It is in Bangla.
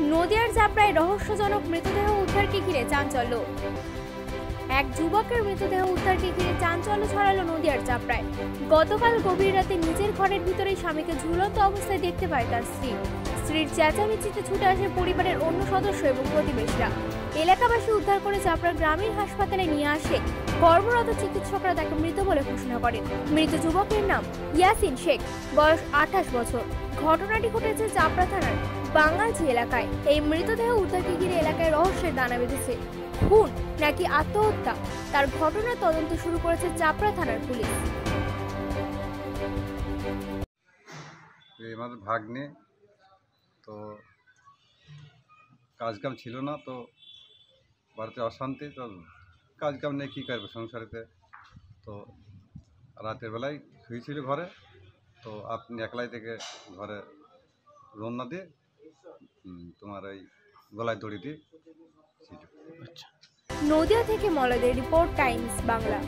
নদিয়ার চাপড়ায় রহস্যজনক মৃতদেহ উদ্ধারকে ঘিরে চাঞ্চল্য? এক যুবকের মৃতদেহ উদ্ধারকে ঘিরে চাঞ্চল্য ছড়ালো নদিয়ার চাপড়ায় গতকাল গভীর রাতে নিজের ঘরের ভিতরে স্বামীকে ঝুলন্ত অবস্থায় দেখতে পায় তার স্ত্রী। স্ত্রীর চেঁচামেচিতে ছুটে আসে পরিবারের অন্য সদস্য এবং প্রতিবেশীরা। এলাকাবাসী উদ্ধার করে চাপড়া গ্রামীণ হাসপাতালে নিয়ে আসে। কর্মরত চিকিৎসকরা তাকে মৃত বলে ঘোষণা করেন। মৃত যুবকের নাম ইয়াসিন শেখ। বয়স আঠাশ বছর। ঘটনাটি ঘটেছে চাপড়া থানার বাঙালজি এলাকায়। এই মৃতদেহ উদ্ধারকে ঘিরে এলাকায় রহস্যের দানা বেঁধেছে। খুন নাকি আত্মহত্যা? তার ঘটনার তদন্ত শুরু করেছে চাপড়া থানার পুলিশ। আমাদের ভাগ্নে, তো কাজ কাম ছিল না, তো বাড়িতে অশান্তি, তো কাজ কাম নেই কী করবে সংসারেতে? তো রাতের বেলায় শুয়েছিল ঘরে, তো আপনি একলাই থেকে ঘরে রন্না দিয়ে তোমার ওই গলায় দড়ি দিয়ে নদিয়া থেকে মলদের রিপোর্ট টাইমস বাংলা।